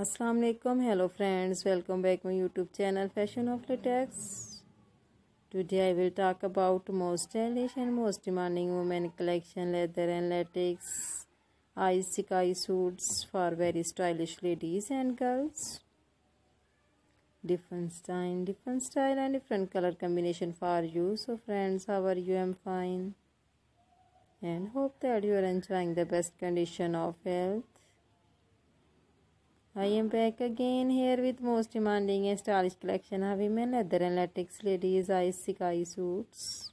alaikum hello friends. Welcome back my youtube channel fashion of latex. Today i will talk about most stylish and most demanding women collection leather and latex ice sky suits for very stylish ladies and girls. Different style different style and different color combination for you. So friends how are you? I'm fine. And hope that you are enjoying the best condition of health I am back again here with most demanding and stylish collection of women leather and latex ladies ice suits.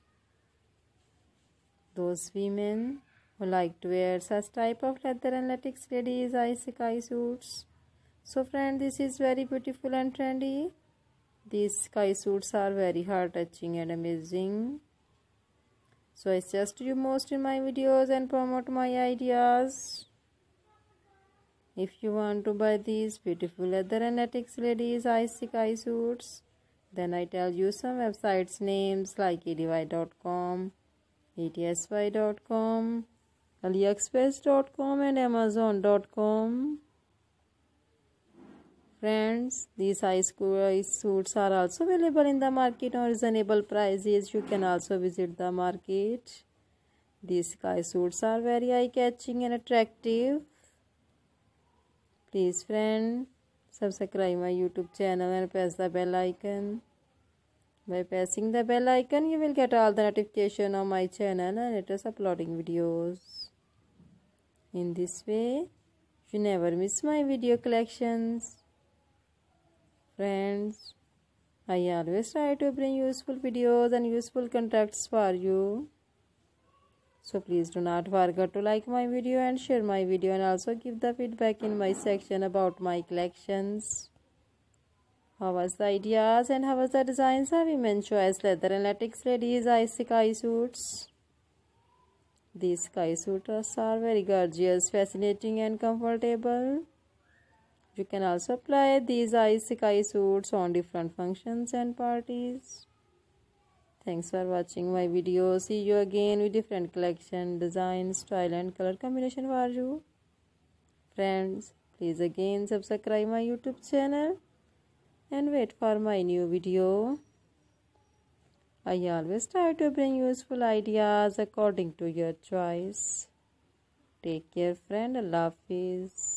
Those women who like to wear such type of leather and latex ladies ice suits. So friend this is very beautiful and trendy. These sky suits are very heart touching and amazing. So I suggest you most in my videos and promote my ideas. If you want to buy these beautiful leather and latex ladies ice suits, then I tell you some websites names like edy.com, etsy.com, aliexpress.com and amazon.com. Friends, these ice suits are also available in the market on reasonable prices. You can also visit the market. These sky suits are very eye-catching and attractive. Please friend, subscribe my YouTube channel and press the bell icon. By pressing the bell icon, you will get all the notification on my channel and it is uploading videos. In this way, you never miss my video collections. Friends, I always try to bring useful videos and useful contacts for you. So please do not forget to like my video and share my video and also give the feedback in my section about my collections. How was the ideas and how was the designs of women's choice leather and latex ladies ice sky suits? These sky suits are very gorgeous, fascinating and comfortable. You can also apply these ice sky suits on different functions and parties. Thanks for watching my video. See you again with different collection, design, style and color combination for you. Friends, please again subscribe my YouTube channel and wait for my new video. I always try to bring useful ideas according to your choice. Take care friend. Allah Hafiz.